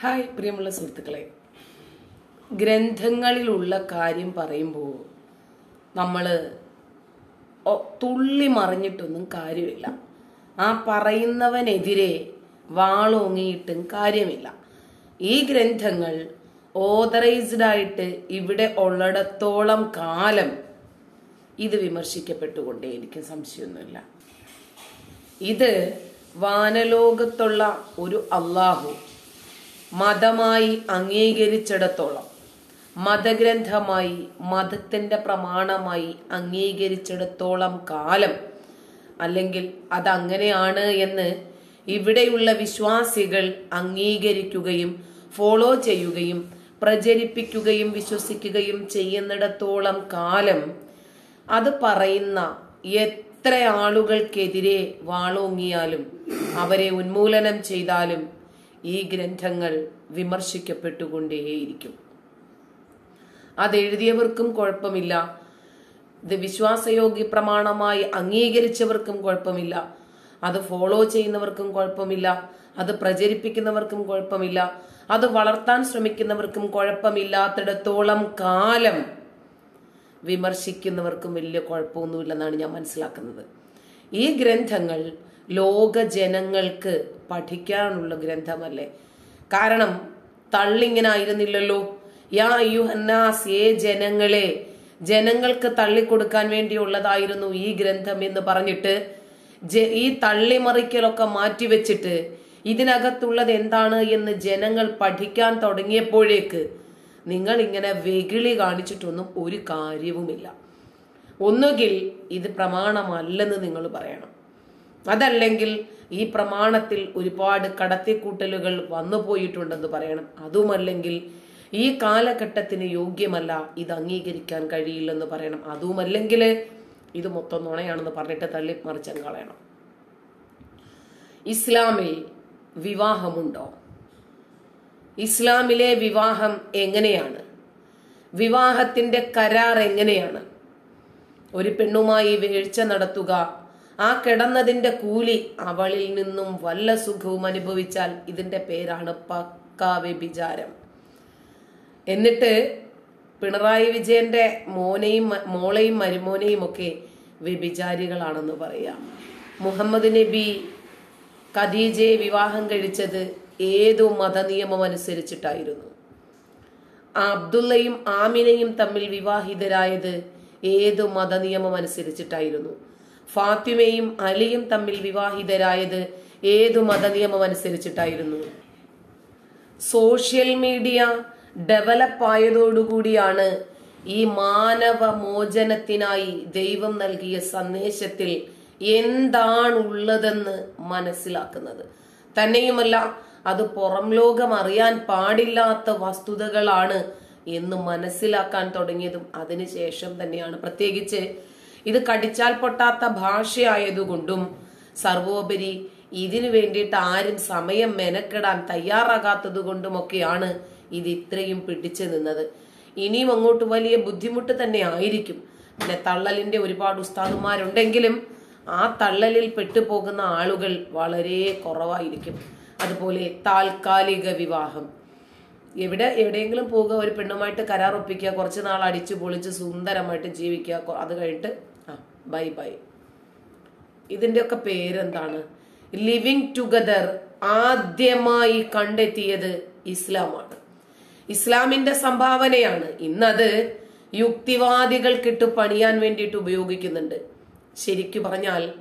Hi പ്രിയമുള്ള സുഹൃത്തുക്കളെ. ഗ്രന്ഥങ്ങളിലുള്ള കാര്യം പറയുമ്പോൾ നമ്മൾ തുള്ളി മറിഞ്ഞിട്ടൊന്നും കാര്യമില്ല. ആ പറയുന്നവനെതിരെ വാളോങ്ങിയിട്ടും കാര്യമില്ല. ഈ ഗ്രന്ഥങ്ങൾ ഓതറൈസ്ഡ് ആയിട്ട് ഇവിടെ ഉള്ളിടത്തോളം കാലം ഇത് വിമർശിക്കപ്പെട്ടുകൊണ്ടേയിരിക്കും സംശയമൊന്നുമില്ല. ഇത് വാനലോകത്തുള്ള ഒരു അള്ളാഹു മതമായി അംഗീകരിച്ചിടത്തോളം മതഗ്രന്ഥമായി മതത്തിന്റെ പ്രമാണമായി അംഗീകരിച്ചിടത്തോളം കാലം അല്ലെങ്കിൽ അതങ്ങനെയാണ് എന്ന് ഇവിടെയുള്ള വിശ്വാസികൾ അംഗീകരിക്കുകയും ഫോളോ ചെയ്യുകയും പ്രചരിപ്പിക്കുകയും വിശ്വസിക്കുകയും ചെയ്യുന്നിടത്തോളം കാലം അത് പറയുന്ന എത്ര ആളുകൾക്കെതിരെ വാളോങ്ങിയാലും അവരെ ഉന്മൂലനം ചെയ്താലും ഈ ഗ്രന്ഥങ്ങൾ വിമർശിക്കപ്പെട്ടുകൊണ്ടേയിരിക്കും. അതെഴുതിയവർക്കും കുഴപ്പമില്ല. ഇത് വിശ്വാസയോഗ്യ പ്രമാണമായി അംഗീകരിച്ചവർക്കും കുഴപ്പമില്ല. അത് ഫോളോ ചെയ്യുന്നവർക്കും കുഴപ്പമില്ല. അത് പ്രചരിപ്പിക്കുന്നവർക്കും കുഴപ്പമില്ല. അത് വളർത്താൻ ശ്രമിക്കുന്നവർക്കും കുഴപ്പമില്ലാത്തിടത്തോളം കാലം വിമർശിക്കുന്നവർക്കും വലിയ കുഴപ്പമൊന്നുമില്ലെന്നാണ് ഞാൻ മനസ്സിലാക്കുന്നത്. ഈ ഗ്രന്ഥങ്ങൾ ലോക ജനങ്ങൾക്ക് പഠിക്കാനുള്ള ഗ്രന്ഥമല്ലേ? കാരണം തള്ളിങ്ങനായിരുന്നില്ലല്ലോ. യാ യുഹന്നാസ് ഏ ജനങ്ങളെ ജനങ്ങൾക്ക് തള്ളിക്കൊടുക്കാൻ വേണ്ടിയുള്ളതായിരുന്നു ഈ ഗ്രന്ഥം എന്ന് പറഞ്ഞിട്ട് ഈ തള്ളിമറിക്കലൊക്കെ മാറ്റിവെച്ചിട്ട് ഇതിനകത്തുള്ളത് എന്താണ് എന്ന് ജനങ്ങൾ പഠിക്കാൻ തുടങ്ങിയപ്പോഴേക്ക് നിങ്ങൾ ഇങ്ങനെ വെകിളി കാണിച്ചിട്ടൊന്നും ഒരു കാര്യവുമില്ല. ഒന്നുകിൽ ഇത് പ്രമാണമല്ലെന്ന് നിങ്ങൾ പറയണം. അതല്ലെങ്കിൽ ഈ പ്രമാണത്തിൽ ഒരുപാട് കടത്തിക്കൂട്ടലുകൾ വന്നു പോയിട്ടുണ്ടെന്ന് പറയണം. അതുമല്ലെങ്കിൽ ഈ കാലഘട്ടത്തിന് യോഗ്യമല്ല ഇത് അംഗീകരിക്കാൻ കഴിയില്ലെന്ന് പറയണം. അതുമല്ലെങ്കിൽ ഇത് മൊത്തം നുണയാണെന്ന് പറഞ്ഞിട്ട് തള്ളി മറിച്ചം കളയണം. ഇസ്ലാമിൽ വിവാഹമുണ്ടോ? ഇസ്ലാമിലെ വിവാഹം എങ്ങനെയാണ്? വിവാഹത്തിന്റെ കരാർ എങ്ങനെയാണ്? ഒരു പെണ്ണുമായി വീഴ്ച നടത്തുക ആ കിടന്നതിന്റെ കൂലി അവളിൽ നിന്നും വല്ല സുഖവും അനുഭവിച്ചാൽ ഇതിന്റെ പേരാണ് പക്കാ വ്യഭിചാരം. എന്നിട്ട് പിണറായി വിജയന്റെ മോനെയും മോളെയും മരുമോനെയും ഒക്കെ വ്യഭിചാരികളാണെന്ന് പറയാം. മുഹമ്മദ് നബി ഖദീജയെ വിവാഹം കഴിച്ചത് ഏതു മതനിയമം അനുസരിച്ചിട്ടായിരുന്നു. അബ്ദുള്ളയും ആമിനയും തമ്മിൽ വിവാഹിതരായത് ഏതു മതനിയമം അനുസരിച്ചിട്ടായിരുന്നു. ഫാത്തിമയും അലിയും തമ്മിൽ വിവാഹിതരായത് ഏതു മതനിയമം അനുസരിച്ചിട്ടായിരുന്നു സോഷ്യൽ മീഡിയ ഡെവലപ്പ് ആയതോടുകൂടിയാണ് ഈ മാനവ മോചനത്തിനായി ദൈവം നൽകിയ സന്ദേശത്തിൽ എന്താണ് എന്താണുള്ളതെന്ന് മനസ്സിലാക്കുന്നത്. തന്നെയുമല്ല അത് പുറം ലോകം അറിയാൻ പാടില്ലാത്ത വസ്തുതകളാണ് എന്ന് മനസ്സിലാക്കാൻ തുടങ്ങിയതും അതിനുശേഷം തന്നെയാണ്. പ്രത്യേകിച്ച് ഇത് കടിച്ചാൽ പൊട്ടാത്ത ഭാഷയായതുകൊണ്ടും സർവോപരി ഇതിനു വേണ്ടിയിട്ട് ആരും സമയം മെനക്കെടാൻ തയ്യാറാകാത്തത് കൊണ്ടുമൊക്കെയാണ് ഇത് ഇത്രയും പിടിച്ചു നിന്നത്. ഇനിയും അങ്ങോട്ട് വലിയ ബുദ്ധിമുട്ട് തന്നെ ആയിരിക്കും. പിന്നെ തള്ളലിന്റെ ഒരുപാട് ഉസ്താദുമാരുണ്ടെങ്കിലും ആ തള്ളലിൽ പെട്ടുപോകുന്ന ആളുകൾ വളരെ കുറവായിരിക്കും. അതുപോലെ താൽക്കാലിക വിവാഹം. എവിടെ എവിടെയെങ്കിലും പോകുക ഒരു പെണ്ണുമായിട്ട് കരാർ ഒപ്പിക്കുക കുറച്ച് നാൾ അടിച്ചു പൊളിച്ച് സുന്ദരമായിട്ട് ജീവിക്കുക അത് കഴിഞ്ഞിട്ട് ബൈ ബൈ ഇതിന്റെയൊക്കെ പേരെന്താണ്? ലിവിങ് ടുഗദർ ആദ്യമായി കണ്ടെത്തിയത് ഇസ്ലാമാണ്. ഇസ്ലാമിന്റെ സംഭാവനയാണ്. ഇന്നത് യുക്തിവാദികൾക്കിട്ട് പണിയാൻ വേണ്ടിയിട്ട് ഉപയോഗിക്കുന്നുണ്ട്. ശരിക്കു പറഞ്ഞാൽ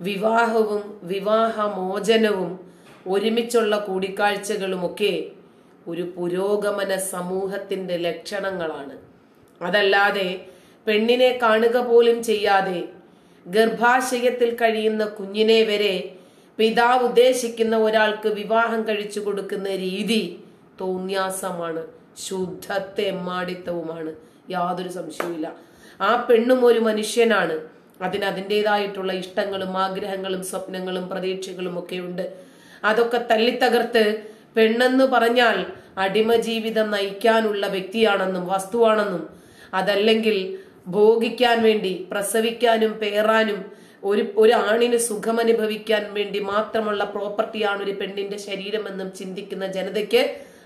വിവാഹവും വിവാഹമോചനവും ഒരുമിച്ചുള്ള കൂടിക്കാഴ്ചകളുമൊക്കെ ഒരു പുരോഗമന സമൂഹത്തിന്റെ ലക്ഷണങ്ങളാണ്. അതല്ലാതെ പെണ്ണിനെ കാണുക പോലും ചെയ്യാതെ ഗർഭാശയത്തിൽ കഴിയുന്ന കുഞ്ഞിനെ വരെ പിതാവ് ഉദ്ദേശിക്കുന്ന ഒരാൾക്ക് വിവാഹം കഴിച്ചു കൊടുക്കുന്ന രീതി തോന്യാസമാണ് ശുദ്ധത്തെ എമ്മാടിത്തവുമാണ്. യാതൊരു സംശയവുമില്ല. ആ പെണ്ണും ഒരു മനുഷ്യനാണ്. അതിന് അതിന്റെതായിട്ടുള്ള ഇഷ്ടങ്ങളും ആഗ്രഹങ്ങളും സ്വപ്നങ്ങളും പ്രതീക്ഷകളും ഒക്കെ ഉണ്ട്. അതൊക്കെ തല്ലിത്തകർത്ത് പെണ്ണെന്ന് പറഞ്ഞാൽ അടിമ ജീവിതം നയിക്കാനുള്ള വ്യക്തിയാണെന്നും വസ്തുവാണെന്നും അതല്ലെങ്കിൽ ഭോഗിക്കാൻ വേണ്ടി പ്രസവിക്കാനും പേറാനും ഒരു ഒരു ആണിന് സുഖമനുഭവിക്കാൻ വേണ്ടി മാത്രമുള്ള പ്രോപ്പർട്ടിയാണ് ഒരു പെണ്ണിന്റെ ശരീരമെന്നും ചിന്തിക്കുന്ന ജനതയ്ക്ക്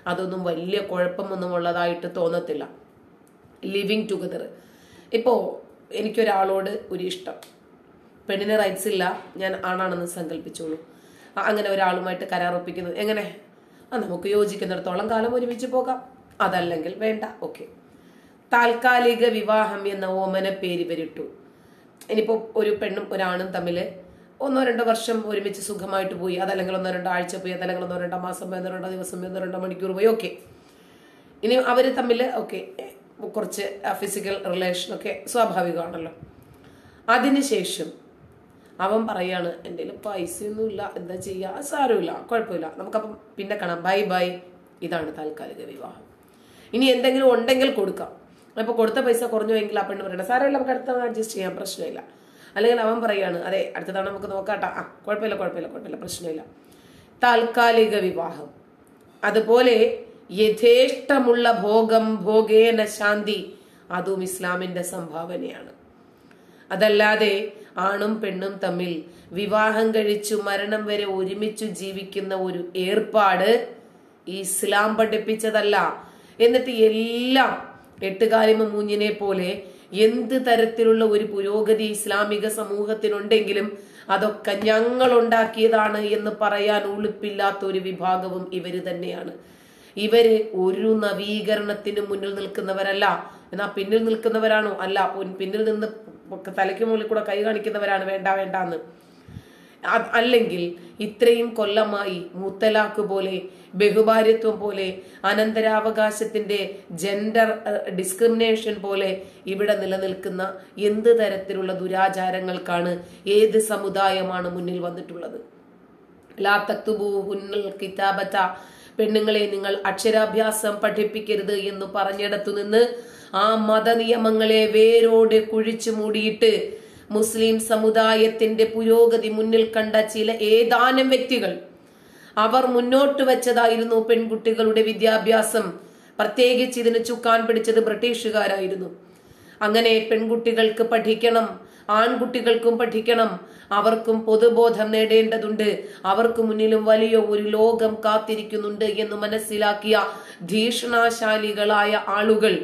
അതൊന്നും വലിയ കുഴപ്പമൊന്നും ഉള്ളതായിട്ട് തോന്നത്തില്ല. ലിവിങ് ടുഗദർ ഇപ്പോൾ എനിക്കൊരാളോട് ഒരു ഇഷ്ടം. പെണ്ണിന് റൈറ്റ്സ് ഇല്ല ഞാൻ ആണാണെന്ന് സങ്കല്പിച്ചോളൂ. അങ്ങനെ ഒരാളുമായിട്ട് കരാർ ഒപ്പിക്കുന്നത് എങ്ങനെ? ആ നമുക്ക് യോജിക്കുന്നിടത്തോളം കാലം ഒരുമിച്ച് പോകാം. അതല്ലെങ്കിൽ വേണ്ട. ഓക്കെ താൽക്കാലിക വിവാഹം എന്ന ഓമന പേര് ഇവരിട്ടു. ഇനിയിപ്പോൾ ഒരു പെണ്ണും ഒരാണും തമ്മിൽ ഒന്നോ രണ്ടോ വർഷം ഒരുമിച്ച് സുഖമായിട്ട് പോയി. അതല്ലെങ്കിൽ ഒന്നോ രണ്ടോ ആഴ്ച പോയി അതല്ലെങ്കിൽ ഒന്നോ രണ്ടോ മാസം പോയി ഒന്നോ രണ്ടോ ദിവസം പോയി ഒന്നോ രണ്ടോ മണിക്കൂർ പോയി. ഓക്കെ. ഇനി അവർ തമ്മിൽ ഓക്കെ കുറച്ച് ഫിസിക്കൽ റിലേഷൻ ഒക്കെ സ്വാഭാവികമാണല്ലോ. അതിനുശേഷം അവൻ പറയാണ് എന്റെ പൈസയൊന്നുമില്ല. എന്താ ചെയ്യുക സാരമില്ല. കുഴപ്പമില്ല. നമുക്കപ്പം പിന്നെ കാണാം. Bye bye. ഇതാണ് താൽക്കാലിക വിവാഹം. ഇനി എന്തെങ്കിലും ഉണ്ടെങ്കിൽ കൊടുക്കാം. അപ്പോൾ കൊടുത്ത പൈസ കുറഞ്ഞു എങ്കിൽ ആ പെണ്ണ് പറയണം സാരമില്ല നമുക്ക് അടുത്ത തവണ അഡ്ജസ്റ്റ് ചെയ്യാം പ്രശ്നമില്ല. അല്ലെങ്കിൽ അവൻ പറയാണ് അതെ അടുത്ത തവണ നമുക്ക് നോക്കാട്ടോ. ആ കുഴപ്പമില്ല കുഴപ്പമില്ല കുഴപ്പമില്ല പ്രശ്നമില്ല. താൽക്കാലിക വിവാഹം. അതുപോലെ യഥേഷ്ടമുള്ള ഭോഗം ഭോഗേന ശാന്തി അതും ഇസ്ലാമിന്റെ സംഭാവനയാണ്. അതല്ലാതെ ആണും പെണ്ണും തമ്മിൽ വിവാഹം കഴിച്ചു മരണം വരെ ഒരുമിച്ചു ജീവിക്കുന്ന ഒരു ഏർപ്പാട് ഇസ്ലാം പഠിപ്പിച്ചതല്ല. എന്നിട്ട് എല്ലാം എട്ടുകാലിമ മൂഞ്ഞിനെ പോലെ എന്ത് തരത്തിലുള്ള ഒരു പുരോഗതി ഇസ്ലാമിക സമൂഹത്തിനുണ്ടെങ്കിലും അതൊക്കെ ഞങ്ങൾ ഉണ്ടാക്കിയതാണ് എന്ന് പറയാൻ ഉളുപ്പില്ലാത്ത ഒരു വിഭാഗവും ഇവർ തന്നെയാണ്. ഇവർ ഒരു നവീകരണത്തിന് മുന്നിൽ നിൽക്കുന്നവരല്ല. എന്നാ പിന്നിൽ നിൽക്കുന്നവരാണോ? അല്ല പിന്നിൽ നിന്ന് തലയ്ക്ക് മുകളിൽ കൂടെ കൈ കാണിക്കുന്നവരാണ്. വേണ്ട വേണ്ട എന്ന് അത് അല്ലെങ്കിൽ ഇത്രയും കൊല്ലമായി മുത്തലാഖ് പോലെ ബഹുഭാര്യത്വം പോലെ അനന്തരാവകാശത്തിന്റെ ജെൻഡർ ഡിസ്ക്രിമിനേഷൻ പോലെ ഇവിടെ നിലനിൽക്കുന്ന എന്ത് തരത്തിലുള്ള ദുരാചാരങ്ങൾക്കാണ് ഏത് സമുദായമാണ് മുന്നിൽ വന്നിട്ടുള്ളത്? ലാ കിതാബത പെണ്ണുങ്ങളെ നിങ്ങൾ അക്ഷരാഭ്യാസം പഠിപ്പിക്കരുത് എന്ന് പറഞ്ഞിടത്തു നിന്ന് ആ മതനിയമങ്ങളെ വേരോടെ കുഴിച്ചു മൂടിയിട്ട് മുസ്ലിം സമുദായത്തിന്റെ പുരോഗതി മുന്നിൽ കണ്ട ചില ഏതാനും വ്യക്തികൾ. അവർ മുന്നോട്ട് വെച്ചതായിരുന്നു പെൺകുട്ടികളുടെ വിദ്യാഭ്യാസം. പ്രത്യേകിച്ച് ഇതിന് ചുക്കാൻ പിടിച്ചത് ബ്രിട്ടീഷുകാരായിരുന്നു. അങ്ങനെ പെൺകുട്ടികൾക്ക് പഠിക്കണം ആൺകുട്ടികൾക്കും പഠിക്കണം. അവർക്കും പൊതുബോധം നേടേണ്ടതുണ്ട്. അവർക്ക് മുന്നിലും വലിയ ഒരു ലോകം കാത്തിരിക്കുന്നുണ്ട് എന്ന് മനസ്സിലാക്കിയ ഭീഷണാശാലികളായ ആളുകൾ.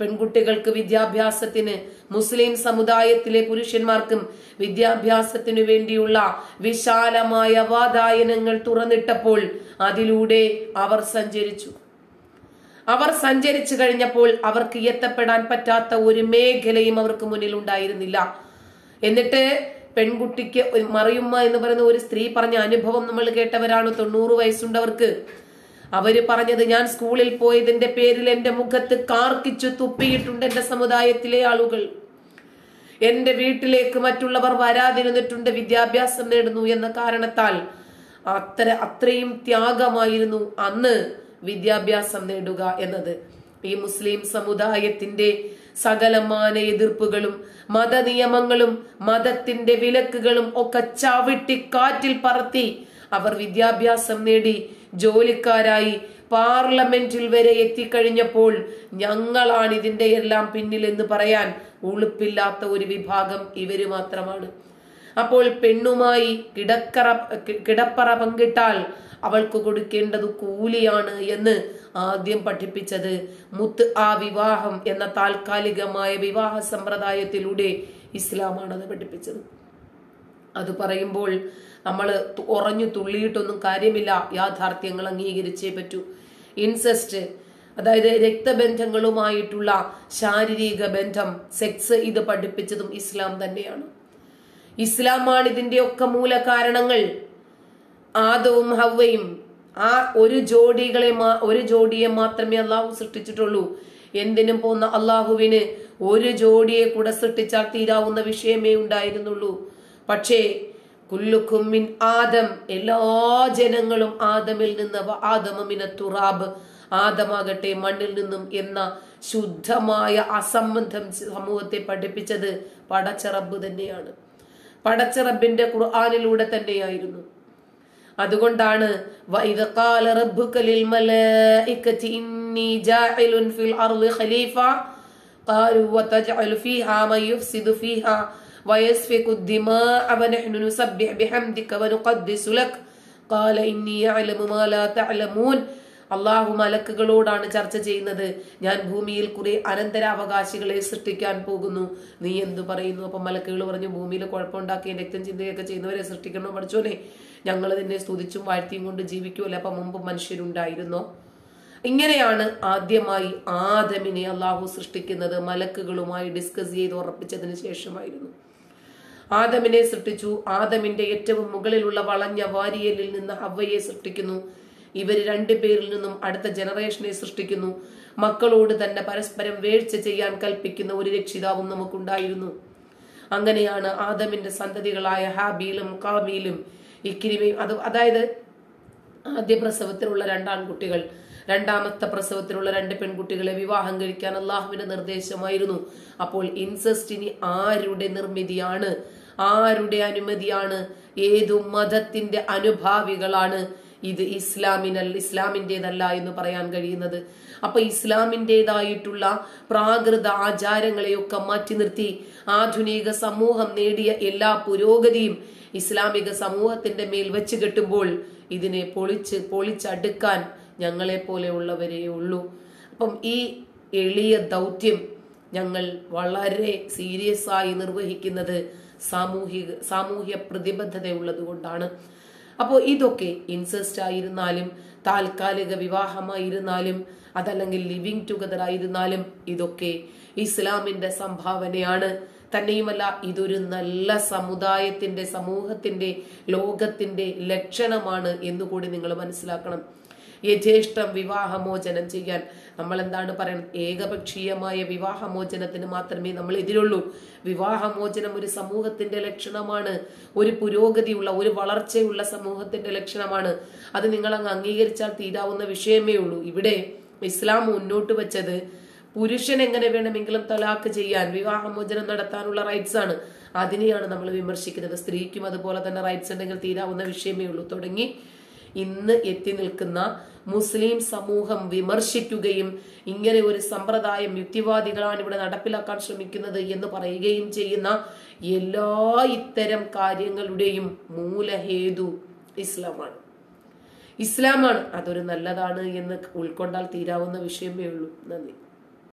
പെൺകുട്ടികൾക്ക് വിദ്യാഭ്യാസത്തിന് മുസ്ലിം സമുദായത്തിലെ പുരുഷന്മാർക്കും വിദ്യാഭ്യാസത്തിനു വേണ്ടിയുള്ള വിശാലമായ വാതായനങ്ങൾ തുറന്നിട്ടപ്പോൾ അതിലൂടെ അവർ സഞ്ചരിച്ചു. അവർ സഞ്ചരിച്ചു കഴിഞ്ഞപ്പോൾ അവർക്ക് എത്തപ്പെടാൻ പറ്റാത്ത ഒരു മേഖലയും അവർക്ക് മുന്നിൽ ഉണ്ടായിരുന്നില്ല. എന്നിട്ട് പെൺകുട്ടിക്ക് മറിയുമ്മ എന്ന് പറയുന്ന ഒരു സ്ത്രീ പറഞ്ഞ അനുഭവം നമ്മൾ കേട്ടവരാണ്. തൊണ്ണൂറ് വയസ്സുണ്ടവർക്ക്. അവർ പറഞ്ഞത് ഞാൻ സ്കൂളിൽ പോയതിന്റെ പേരിൽ എന്റെ മുഖത്ത് കാർക്കിച്ചു തുപ്പിയിട്ടുണ്ട് എന്റെ സമുദായത്തിലെ ആളുകൾ. എന്റെ വീട്ടിലേക്ക് മറ്റുള്ളവർ വരാതിരുന്നിട്ടുണ്ട് വിദ്യാഭ്യാസം നേടുന്നു എന്ന കാരണത്താൽ അത്ര അത്രയും ത്യാഗമായിരുന്നു അന്ന് വിദ്യാഭ്യാസം നേടുക എന്നത്. ഈ മുസ്ലിം സമുദായത്തിന്റെ സകലമാന എതിർപ്പുകളും മത നിയമങ്ങളും മതത്തിന്റെ വിലക്കുകളും ഒക്കെ ചവിട്ടി കാറ്റിൽ പറത്തി അവർ വിദ്യാഭ്യാസം നേടി ജോലിക്കാരായി പാർലമെന്റിൽ വരെ എത്തിക്കഴിഞ്ഞപ്പോൾ ഞങ്ങളാണ് ഇതിന്റെ എല്ലാം പിന്നിൽ എന്ന് പറയാൻ ഉളുപ്പില്ലാത്ത ഒരു വിഭാഗം ഇവർ മാത്രമാണ്. അപ്പോൾ പെണ്ണുമായി കിടക്കറ കിടപ്പറ പങ്കിട്ടാൽ അവൾക്ക് കൊടുക്കേണ്ടത് കൂലിയാണ് എന്ന് ആദ്യം പഠിപ്പിച്ചത് മുത്ത് ആ വിവാഹം എന്ന താൽക്കാലികമായ വിവാഹ സമ്പ്രദായത്തിലൂടെ ഇസ്ലാമാണ് അത് പഠിപ്പിച്ചത്. അത് പറയുമ്പോൾ നമ്മൾ ഉറഞ്ഞു തുള്ളിയിട്ടൊന്നും കാര്യമില്ല. യാഥാർത്ഥ്യങ്ങൾ അംഗീകരിച്ചേ പറ്റൂ. ഇൻസെസ്റ്റ് അതായത് രക്തബന്ധങ്ങളുമായിട്ടുള്ള ശാരീരിക ബന്ധം സെക്സ് ഇത് പഠിപ്പിച്ചതും ഇസ്ലാം തന്നെയാണ്. ഇസ്ലാമാണ് ഇതിന്റെ ഒക്കെ മൂല കാരണങ്ങൾ ആദവും ഹവയും ആ ഒരു ജോഡികളെ ഒരു ജോഡിയെ മാത്രമേ അള്ളാഹു സൃഷ്ടിച്ചിട്ടുള്ളൂ. എന്തിനും പോന്ന അള്ളാഹുവിന് ഒരു ജോഡിയെ കൂടെ സൃഷ്ടിച്ചാൽ തീരാവുന്ന വിഷയമേ ഉണ്ടായിരുന്നുള്ളൂ. പക്ഷേ കുല്ലുക്കുമ്മിൻ ആദം. എല്ലാ ജനങ്ങളും ആദമിൽ നിന്ന് ആദമിന തുറാബ്. ആദമാകട്ടെ മണ്ണിൽ നിന്നും എന്ന ശുദ്ധമായ അസംബന്ധം സമൂഹത്തെ പഠിപ്പിച്ചത് പടച്ചറബ് തന്നെയാണ്. പടച്ചറബിന്റെ ഖുർആാനിലൂടെ തന്നെയായിരുന്നു. അതുകൊണ്ടാണ് ഖലീഫ. قالوا وتجعل فيها من يفسد فيها ويسفك الدماء ونحن نسبح بحمدك ونقدس لك قال إني أعلم ما لا تعلمون അള്ളാഹു മലക്കുകളോടാണ് ചർച്ച ചെയ്യുന്നത് ഞാൻ ഭൂമിയിൽ കുറെ അനന്തരാവകാശികളെ സൃഷ്ടിക്കാൻ പോകുന്നു നീ എന്തു പറയുന്നു അപ്പൊ മലക്കുകൾ പറഞ്ഞു ഭൂമിയിൽ കുഴപ്പമുണ്ടാക്കുകയും രക്തം ചിന്തയൊക്കെ ചെയ്യുന്നവരെ സൃഷ്ടിക്കണോ പഠിച്ചോനെ ഞങ്ങൾ നിന്നെ സ്തുതിച്ചും വാഴ്ത്തിയും കൊണ്ട് ജീവിക്കുമല്ലോ അപ്പൊ മുമ്പ് മനുഷ്യരുണ്ടായിരുന്നോ ഇങ്ങനെയാണ് ആദ്യമായി ആദമിനെ അള്ളാഹു സൃഷ്ടിക്കുന്നത് മലക്കുകളുമായി ഡിസ്കസ് ചെയ്ത് ഉറപ്പിച്ചതിന് ശേഷമായിരുന്നു ആദമിനെ സൃഷ്ടിച്ചു. ആദമിന്റെ ഏറ്റവും മുകളിലുള്ള വളഞ്ഞ വാരിയലിൽ നിന്ന് ഹവ്വയെ സൃഷ്ടിക്കുന്നു. ഇവർ രണ്ടു പേരിൽ നിന്നും അടുത്ത ജനറേഷനെ സൃഷ്ടിക്കുന്നു. മക്കളോട് തന്നെ പരസ്പരം വേഴ്ച ചെയ്യാൻ കൽപ്പിക്കുന്ന ഒരു രക്ഷിതാവും നമുക്കുണ്ടായിരുന്നു. അങ്ങനെയാണ് ആദമിന്റെ സന്തതികളായ ഹാബീലും കാബീലും ഇക്കിരിമയും അത് അതായത് ആദ്യ പ്രസവത്തിലുള്ള രണ്ടാൺകുട്ടികൾ രണ്ടാമത്തെ പ്രസവത്തിലുള്ള രണ്ട് പെൺകുട്ടികളെ വിവാഹം കഴിക്കാൻ അള്ളാഹുവിന്റെ നിർദ്ദേശമായിരുന്നു. അപ്പോൾ ഇൻസെസ്റ്റിനി ആരുടെ നിർമ്മിതിയാണ്? ആരുടെ അനുമതിയാണ്? ഏതു മതത്തിന്റെ അനുഭാവികളാണ് ഇത് ഇസ്ലാമിനൽ ഇസ്ലാമിന്റെതല്ല എന്ന് പറയാൻ കഴിയുന്നത്. അപ്പൊ ഇസ്ലാമിന്റെതായിട്ടുള്ള പ്രാകൃത ആചാരങ്ങളെയൊക്കെ മാറ്റി നിർത്തി ആധുനിക സമൂഹം നേടിയ എല്ലാ പുരോഗതിയും ഇസ്ലാമിക സമൂഹത്തിന്റെ മേൽ വെച്ച് കെട്ടുമ്പോൾ ഇതിനെ പൊളിച്ച് പൊളിച്ചടുക്കാൻ ഞങ്ങളെ പോലെയുള്ളവരേ ഉള്ളൂ. അപ്പം ഈ എളിയ ദൗത്യം ഞങ്ങൾ വളരെ സീരിയസ് ആയി നിർവഹിക്കുന്നത് സാമൂഹിക സാമൂഹ്യ പ്രതിബദ്ധതയുള്ളത് കൊണ്ടാണ് അപ്പോൾ ഇതൊക്കെ ഇൻസെസ്റ്റ് ആയിരുന്നാലും താൽക്കാലിക വിവാഹമായിരുന്നാലും അതല്ലെങ്കിൽ ലിവിങ് ടുഗദർ ആയിരുന്നാലും ഇതൊക്കെ ഇസ്ലാമിന്റെ സംഭാവനയാണ്. തന്നെയുമല്ല ഇതൊരു നല്ല സമുദായത്തിന്റെ സമൂഹത്തിന്റെ ലോകത്തിന്റെ ലക്ഷണമാണ് എന്നുകൂടി നിങ്ങൾ മനസ്സിലാക്കണം. യഥേഷ്ടം വിവാഹമോചനം ചെയ്യാൻ. നമ്മൾ എന്താണ് പറയുന്നത് ഏകപക്ഷീയമായ വിവാഹമോചനത്തിന് മാത്രമേ നമ്മൾ എതിരുള്ളൂ. വിവാഹമോചനം ഒരു സമൂഹത്തിന്റെ ലക്ഷണമാണ്. ഒരു പുരോഗതിയുള്ള ഒരു വളർച്ചയുള്ള സമൂഹത്തിന്റെ ലക്ഷണമാണ്. അത് നിങ്ങൾ അങ്ങ് അംഗീകരിച്ചാൽ തീരാവുന്ന വിഷയമേ ഉള്ളൂ. ഇവിടെ ഇസ്ലാം മുന്നോട്ട് വെച്ചത് പുരുഷൻ എങ്ങനെ വേണമെങ്കിലും തലാക്ക് ചെയ്യാൻ വിവാഹമോചനം നടത്താനുള്ള റൈറ്റ്സ് ആണ്. അതിനെയാണ് നമ്മൾ വിമർശിക്കുന്നത്. സ്ത്രീക്കും അതുപോലെ തന്നെ റൈറ്റ്സ് ഉണ്ടെങ്കിൽ തീരാവുന്ന വിഷയമേ ഉള്ളൂ. തുടങ്ങി. ഇന്ന് എത്തി നിൽക്കുന്ന മുസ്ലിം സമൂഹം വിമർശിക്കുകയും ഇങ്ങനെ ഒരു സമ്പ്രദായം യുക്തിവാദികളാണ് ഇവിടെ നടപ്പിലാക്കാൻ ശ്രമിക്കുന്നത് എന്ന് പറയുകയും ചെയ്യുന്ന എല്ലാ ഇത്തരം കാര്യങ്ങളുടെയും മൂലഹേതു ഇസ്ലാമാണ്. ഇസ്ലാമാണ് അതൊരു നല്ലതാണ് എന്ന് ഉൾക്കൊണ്ടാൽ തീരാവുന്ന വിഷയമേ ഉള്ളൂ. നന്ദി.